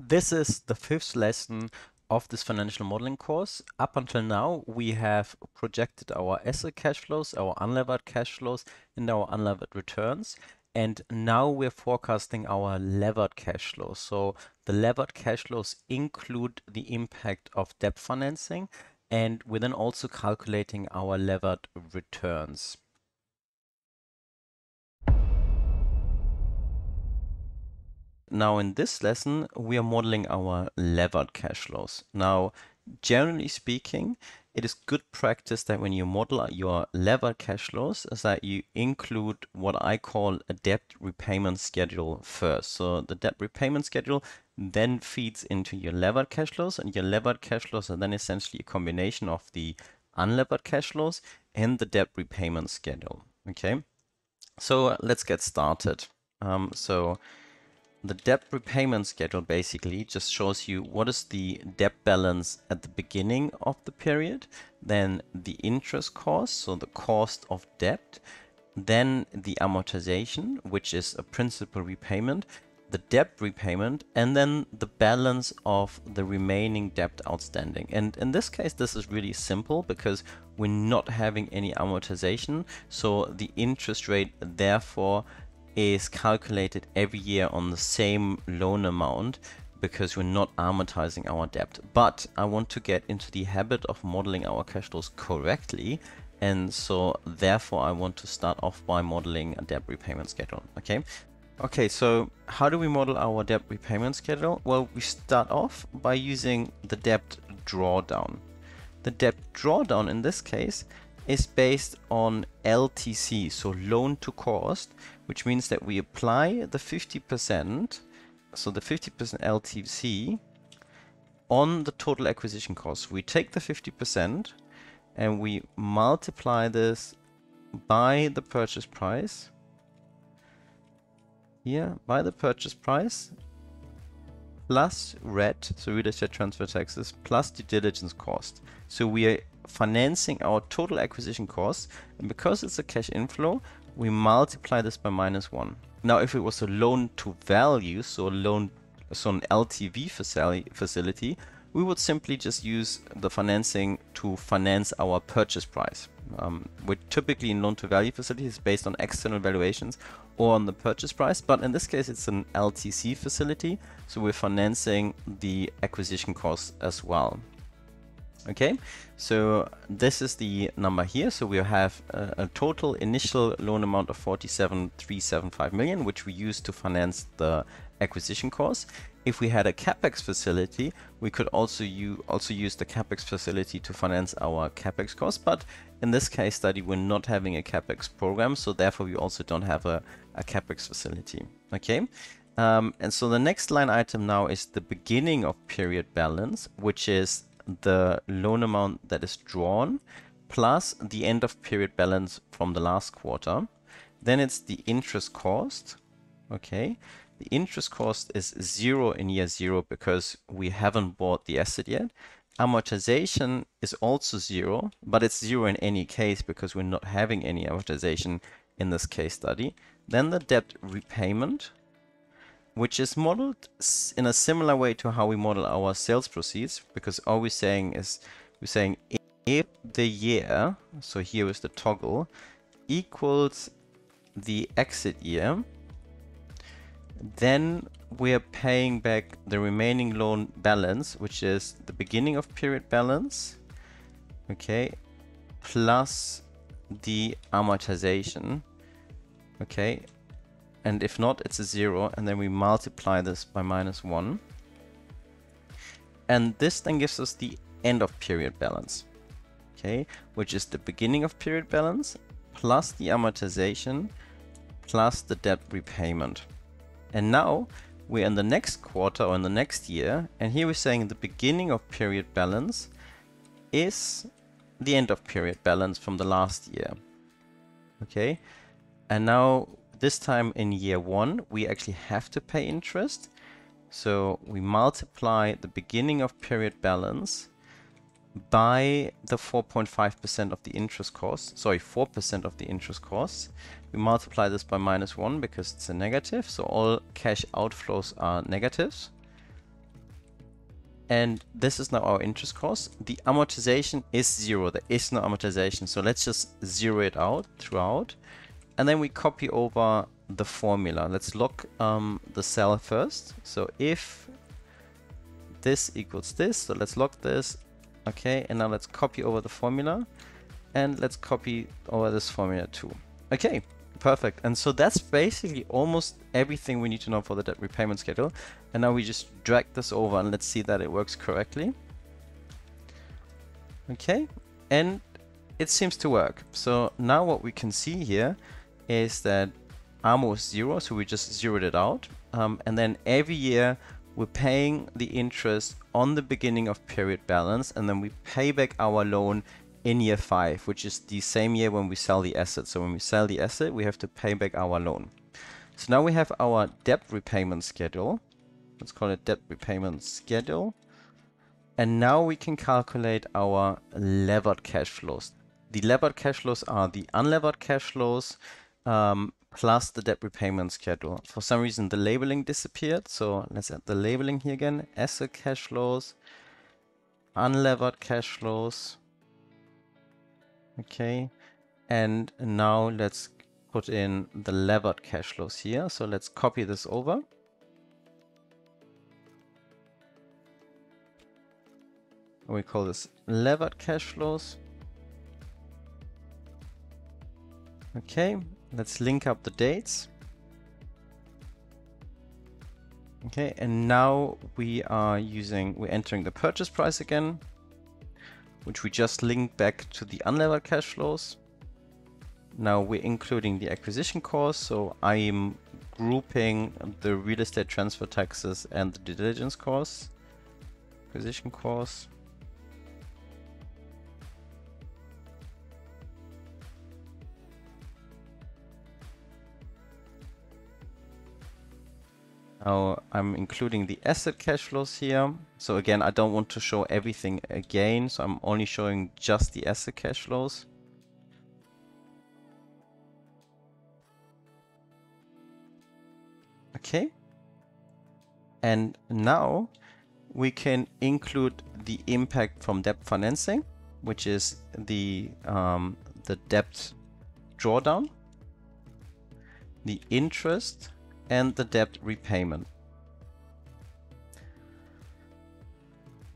This is the fifth lesson of this financial modeling course. Up until now, we have projected our asset cash flows, our unlevered cash flows, and our unlevered returns. And now we're forecasting our levered cash flows. So the levered cash flows include the impact of debt financing, and we're then also calculating our levered returns. Now in this lesson, we are modeling our levered cash flows. Now, generally speaking, it is good practice that when you model your levered cash flows is that you include what I call a debt repayment schedule first. So the debt repayment schedule then feeds into your levered cash flows and your levered cash flows are then essentially a combination of the unlevered cash flows and the debt repayment schedule. Okay, so let's get started. Um, so the debt repayment schedule basically just shows you what is the debt balance at the beginning of the period, then the interest cost, so the cost of debt, then the amortization, which is a principal repayment, the debt repayment, and then the balance of the remaining debt outstanding. And in this case, this is really simple because we're not having any amortization. So the interest rate therefore is calculated every year on the same loan amount because we're not amortizing our debt. But I want to get into the habit of modeling our cash flows correctly. And so therefore I want to start off by modeling a debt repayment schedule. Okay. Okay, so how do we model our debt repayment schedule? Well, we start off by using the debt drawdown. The debt drawdown in this case is based on LTC, so loan to cost, which means that we apply the 50%, so the 50% LTC, on the total acquisition cost. We take the 50% and we multiply this by the purchase price. Here, by the purchase price plus RET, so real estate transfer taxes, plus due diligence cost. So we are financing our total acquisition costs, and because it's a cash inflow, we multiply this by minus 1. Now, if it was a loan to value, so a loan, so an LTV facility, we would simply just use the financing to finance our purchase price. Um, which typically in loan to value facilities based on external valuations or on the purchase price, but in this case it's an LTC facility, so we're financing the acquisition cost as well. Okay, so this is the number here. So we have a, a, total initial loan amount of 47,375 million, which we use to finance the acquisition cost. If we had a capex facility, we could also also use the capex facility to finance our capex cost. But in this case study, we're not having a capex program, so therefore we also don't have a, a capex facility. Okay. Um, and so the next line item now is the beginning of period balance, which is the loan amount that is drawn plus the end of period balance from the last quarter. Then it's the interest cost. Okay. The interest cost is zero in year zero because we haven't bought the asset yet. Amortization is also zero, but it's zero in any case because we're not having any amortization in this case study. Then the debt repayment, which is modeled in a similar way to how we model our sales proceeds, because all we're saying is we're saying if the year, so here is the toggle, equals the exit year, then we're paying back the remaining loan balance, which is the beginning of period balance, okay, plus the amortization, okay, and if not it's a zero and then we multiply this by minus one. And this then gives us the end of period balance okay which is the beginning of period balance plus the amortization plus the debt repayment. And now we're in the next quarter or in the next year and here we're saying the beginning of period balance is the end of period balance from the last year okay? And now this time in year one, we actually have to pay interest. So we multiply the beginning of period balance by the 4.5% of the interest cost, sorry, 4% of the interest costs. We multiply this by minus 1 because it's a negative, so all cash outflows are negatives. and this is now our interest cost. The amortization is zero. There is no amortization. So let's just zero it out throughout. And then we copy over the formula. Let's lock um, the cell first. So if this equals this, so let's lock this. Okay, and now let's copy over the formula. And let's copy over this formula too. Okay, perfect. And so that's basically almost everything we need to know for the debt repayment schedule. And now we just drag this over and let's see that it works correctly. Okay, and it seems to work. So now what we can see here is that AMO is zero, so we just zeroed it out. Um, and then every year we're paying the interest on the beginning of period balance and then we pay back our loan in year five, which is the same year when we sell the asset. So when we sell the asset, we have to pay back our loan. So now we have our debt repayment schedule. Let's call it debt repayment schedule. And now we can calculate our levered cash flows. The levered cash flows are the unlevered cash flows um, plus the debt repayment schedule. For some reason, the labeling disappeared. So let's add the labeling here again. Asset cash flows, unlevered cash flows, Okay, and now let's put in the levered cash flows here. So let's copy this over. We call this levered cash flows. Okay, let's link up the dates. Okay, and now we are using, we're entering the purchase price again which we just linked back to the unlevered cash flows. Now we're including the acquisition cost, so I'm grouping the real estate transfer taxes and the diligence costs. Acquisition costs. Now I'm including the asset cash flows here. So again, I don't want to show everything again. So I'm only showing just the asset cash flows. Okay. And now we can include the impact from debt financing, which is the, um, the debt drawdown, the interest, and the debt repayment.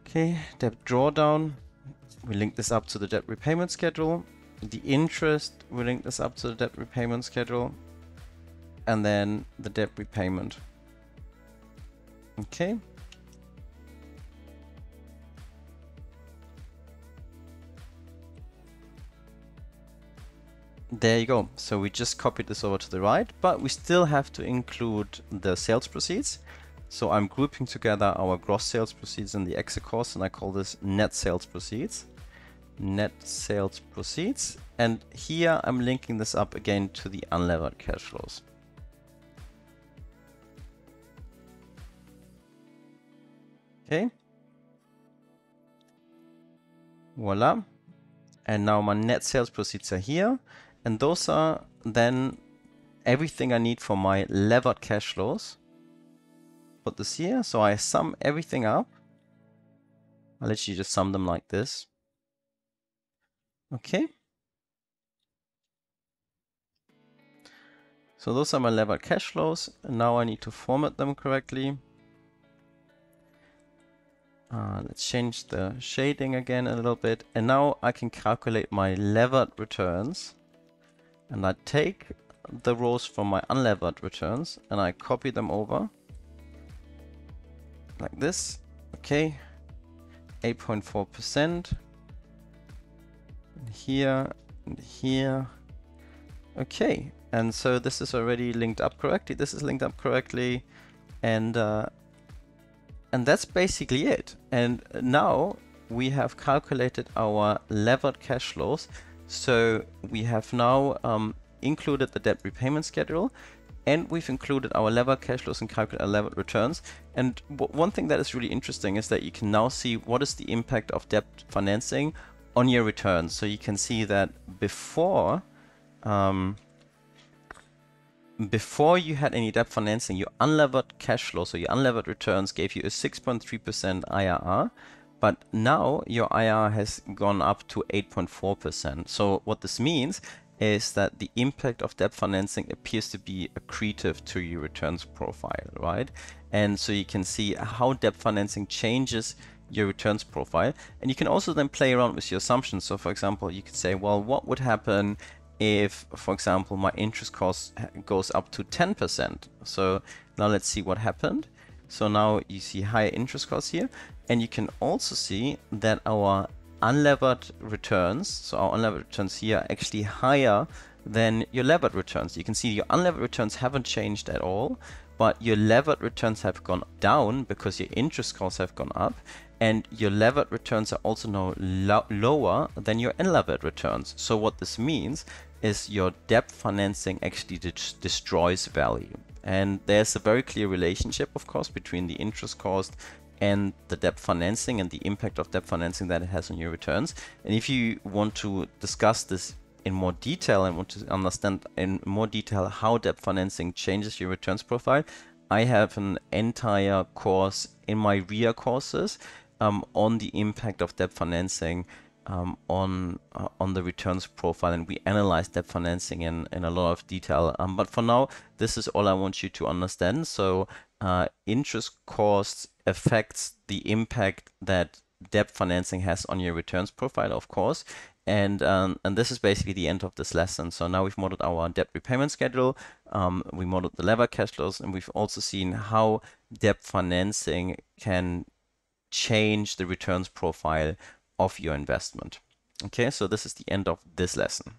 Okay, debt drawdown. We link this up to the debt repayment schedule. The interest, we link this up to the debt repayment schedule. And then the debt repayment. Okay. There you go. So we just copied this over to the right, but we still have to include the sales proceeds. So I'm grouping together our gross sales proceeds and the exit costs, and I call this net sales proceeds. Net sales proceeds. And here I'm linking this up again to the unlevered cash flows. Okay. Voila. And now my net sales proceeds are here. And those are then everything I need for my levered cash flows. Put this here, so I sum everything up. I literally just sum them like this. Okay. So those are my levered cash flows. And now I need to format them correctly. Uh, let's change the shading again a little bit. And now I can calculate my levered returns and I take the rows from my unlevered returns and I copy them over like this. Okay, 8.4% here and here. Okay, and so this is already linked up correctly. This is linked up correctly, and uh, and that's basically it. And now we have calculated our levered cash flows so we have now um, included the debt repayment schedule and we've included our levered cash flows and calculate our levered returns. And one thing that is really interesting is that you can now see what is the impact of debt financing on your returns. So you can see that before um, before you had any debt financing, your unlevered cash flow, so your unlevered returns gave you a 6.3% IRR. But now your IRR has gone up to 8.4%. So what this means is that the impact of debt financing appears to be accretive to your returns profile, right? And so you can see how debt financing changes your returns profile. And you can also then play around with your assumptions. So for example, you could say, well, what would happen if, for example, my interest cost goes up to 10%? So now let's see what happened. So now you see higher interest costs here. And you can also see that our unlevered returns, so our unlevered returns here are actually higher than your levered returns. You can see your unlevered returns haven't changed at all, but your levered returns have gone down because your interest costs have gone up and your levered returns are also now lo lower than your unlevered returns. So what this means is your debt financing actually de destroys value. And there's a very clear relationship, of course, between the interest cost and the debt financing and the impact of debt financing that it has on your returns. And if you want to discuss this in more detail and want to understand in more detail how debt financing changes your returns profile, I have an entire course in my REIA courses um, on the impact of debt financing um, on uh, on the returns profile and we analyze debt financing in, in a lot of detail. Um, but for now, this is all I want you to understand. So uh, interest costs affects the impact that debt financing has on your returns profile, of course. And um, and this is basically the end of this lesson. So now we've modeled our debt repayment schedule, um, we modeled the lever cash flows, and we've also seen how debt financing can change the returns profile of your investment. Okay, so this is the end of this lesson.